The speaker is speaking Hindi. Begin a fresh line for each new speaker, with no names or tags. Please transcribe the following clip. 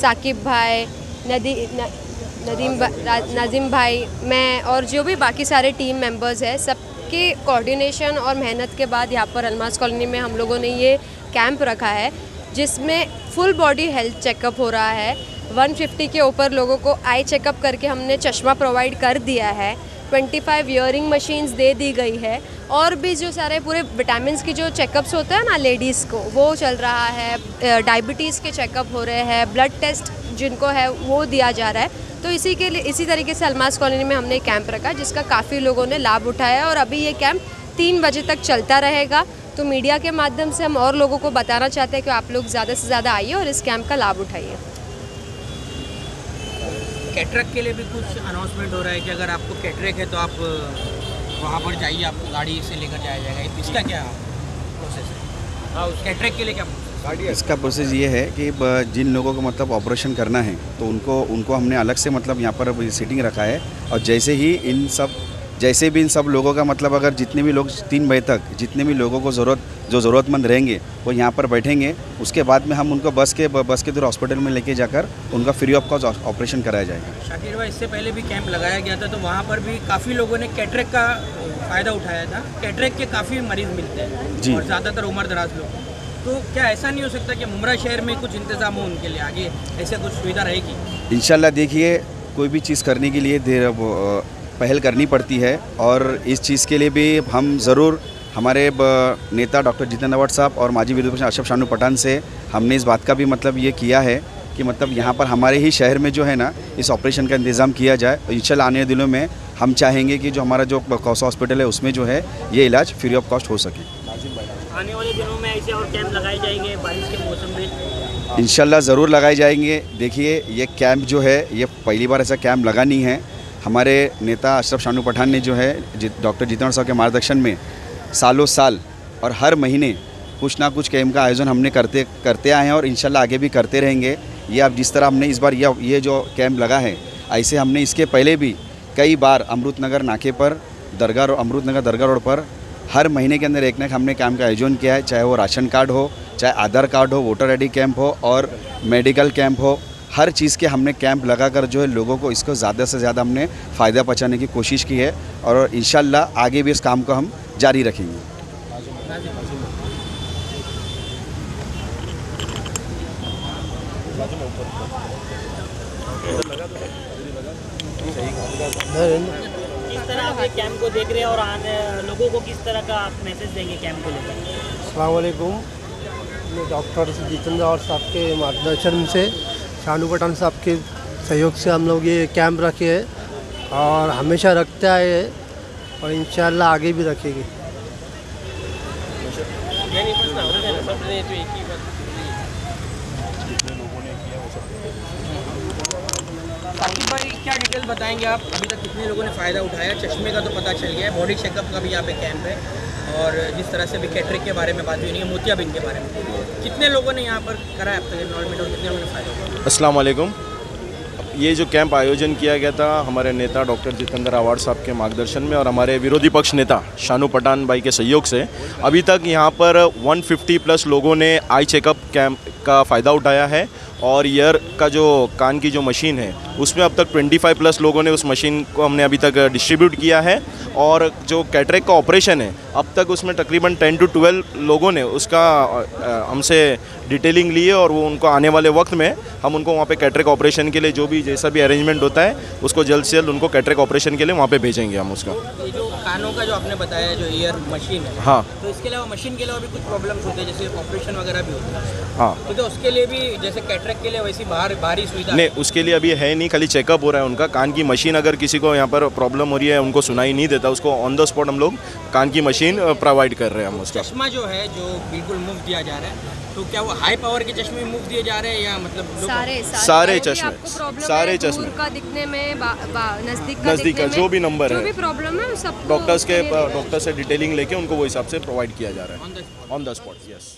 साकिब भाई नदी न, नदीम भा- नदीम भाई मैं और जो भी बाकी सारे टीम मेंबर्स हैं सबके कोऑर्डिनेशन और मेहनत के बाद यहाँ पर अलमास कॉलोनी में हम लोगों ने ये कैंप रखा है। जिसमें फुल बॉडी हेल्थ चेकअप हो रहा है। 150 के ऊपर लोगों को आई चेकअप करके हमने चश्मा प्रोवाइड कर दिया है। 25 फाइव ईयरिंग मशीन्स दे दी गई है। और भी जो सारे पूरे विटामिन की जो चेकअप्स होते हैं ना लेडीज़ को, वो चल रहा है। डायबिटीज़ के चेकअप हो रहे हैं ब्लड टेस्ट जिनको है, वो दिया जा रहा है। तो इसी के लिए, इसी तरीके से अलमास कॉलोनी में हमने कैंप रखा, जिसका काफ़ी लोगों ने लाभ उठाया और अभी ये कैंप तीन बजे तक चलता रहेगा। तो मीडिया के माध्यम से हम और लोगों को बताना चाहते हैं कि आप लोग ज़्यादा से ज़्यादा आइए और इस कैंप का लाभ उठाइए।
कैटरक के लिए भी कुछ अनाउंसमेंट हो रहा है कि अगर आपको कैटरक है तो आप वहाँ पर जाइए आपको गाड़ी से लेकर जाया जाएगा। इसका क्या प्रोसेस है? हाँ उस कैटरक के लिए क्या
इसका प्रोसेस ये है कि जिन लोगों को मतलब ऑपरेशन करना है तो उनको उनको हमने अलग से मतलब यहाँ पर सीटिंग रखा है और जैसे ही इन सब जैसे भी इन सब लोगों का मतलब अगर जितने भी लोग तीन बजे तक जितने भी लोगों को ज़रूरत जो ज़रूरतमंद रहेंगे वो यहाँ पर बैठेंगे। उसके बाद में हम उनको बस के बस के थ्रू हॉस्पिटल में लेके जाकर उनका फ्री ऑफ़ कॉस्ट ऑपरेशन कराया जाएगा।
शाकिर भाई इससे पहले भी कैंप लगाया गया था तो वहाँ पर भी काफ़ी लोगों ने कैटरक का फ़ायदा उठाया था। कैटरक के काफ़ी मरीज़ मिलते हैं
जी।
और ज़्यादातर उम्र दराज लोग। तो क्या ऐसा नहीं हो सकता कि मुमरा शहर में कुछ इंतज़ाम हो उनके लिए? आगे ऐसे कुछ सुविधा रहेगी?
इंशाल्लाह देखिए कोई भी चीज़ करने के लिए देर पहल करनी पड़ती है और इस चीज़ के लिए भी हम ज़रूर हमारे नेता डॉक्टर जितेंद्र अवार्ड साहब और माजी विरोधी पक्ष अशरफ शानू पठान से हमने इस बात का भी मतलब ये किया है कि मतलब यहाँ पर हमारे ही शहर में जो है ना इस ऑपरेशन का इंतज़ाम किया जाए। और इंशाल्लाह आने वाले दिनों में हम चाहेंगे कि जो हमारा जो कौसा हॉस्पिटल है उसमें जो है ये इलाज फ्री ऑफ़ कॉस्ट हो सके।
आने वाले दिनों में ऐसे और कैंप लगाए जाएँगे बारिश के मौसम में?
इंशाल्लाह ज़रूर लगाए जाएँगे। देखिए ये कैंप जो है ये पहली बार ऐसा कैंप लगा नहीं है। हमारे नेता अशरफ शानू पठान ने जो है, जित- डॉक्टर जितेंद्र साहब के मार्गदर्शन में सालों साल और हर महीने कुछ ना कुछ कैंप का आयोजन हमने करते करते आए हैं और इंशाल्लाह आगे भी करते रहेंगे। ये अब जिस तरह हमने इस बार यह ये जो कैंप लगा है, ऐसे हमने इसके पहले भी कई बार अमृत नगर नाके पर, दरगाह अमृत नगर दरगाह रोड पर हर महीने के अंदर एक ना हमने कैंप का आयोजन किया है, चाहे वो राशन कार्ड हो, चाहे आधार कार्ड हो, वोटर आईडी कैंप हो और मेडिकल कैंप हो। हर चीज़ के हमने कैंप लगाकर जो है लोगों को इसको ज़्यादा से ज़्यादा हमने फ़ायदा पहुँचाने की कोशिश की है और इन आगे भी इस काम को हम जारी रखेंगे।
किस तरह आप कैंप को देख रहे हैं और आने लोगों को किस तरह का आप मैसेज देंगे कैंप को लेकर?
अलकुम मैं डॉक्टर जितेंद्र और साहब के मार्गदर्शन से शानू पठान साहब के सहयोग से हम लोग ये कैंप रखे हैं और हमेशा रखते आए हैं और इन आगे भी रखेंगे।
क्या डिटेल बताएँगे आप? अभी तक कितने लोगों ने फ़ायदा उठाया? चश्मे का तो पता चल गया है। बॉडी चेकअप का भी यहाँ पे कैंप है। और जिस तरह से अभी कैटरिक के बारे में बात हुई, नहीं है मोतियाबिंद के बारे में। कितने लोगों ने यहाँ पर कराया अब तक इन्वॉल्वमेंट और कितने लोगों ने फ़ायदा
अस्सलाम ये जो कैंप आयोजन किया गया था, हमारे नेता डॉक्टर जितेंद्र आवाड़ साहब के मार्गदर्शन में और हमारे विरोधी पक्ष नेता शानू पठान भाई के सहयोग से, अभी तक यहाँ पर 150 प्लस लोगों ने आई चेकअप कैंप का फ़ायदा उठाया है और ईयर का जो कान की जो मशीन है उसमें अब तक 25 प्लस लोगों ने उस मशीन को हमने अभी तक डिस्ट्रीब्यूट किया है और जो कैटरेक का ऑपरेशन है अब तक उसमें तकरीबन 10 टू 12 लोगों ने उसका हमसे डिटेलिंग लिए और वो उनको आने वाले वक्त में हम उनको वहाँ पे कैटरेक ऑपरेशन के लिए जो भी जैसा भी अरेंजमेंट होता है उसको जल्द से जल्द उनको कैटरेक ऑपरेशन के लिए वहाँ पे भेजेंगे हम उसका।
ये जो कानों का जो आपने बताया जो ईयर मशीन है
हाँ।
तो इसके अलावा मशीन के अलावा भी कुछ प्रॉब्लम्स होते हैं जैसे ऑपरेशन वगैरह भी होता है?
हाँ।
तो उसके लिए भी जैसे कैटरेक के लिए वैसी बाहर बाहरी सुविधा?
नहीं उसके लिए अभी है नहीं खाली चेकअप हो रहा है उनका। कान की मशीन अगर किसी को यहाँ पर प्रॉब्लम हो रही है उनको सुनाई नहीं देता उसको ऑन द स्पॉट हम लोग कान की मशीन प्रोवाइड कर रहे हैं हम उसका।
चश्मा जो है जो बिल्कुल मुफ़्त दिया जा रहा है तो क्या वो हाई पावर के चश्मे मुफ़्त दिए जा रहे हैं या मतलब
सारे
सारे चश्मे, सारे चश्मे।
का दिखने में नज़दीक का
नज़दीक का जो भी नंबर है।
प्रॉब्लम है सब
डॉक्टर्स के डॉक्टर से डिटेलिंग लेके उनको वो हिसाब से प्रोवाइड किया जा रहा है। On the spot yes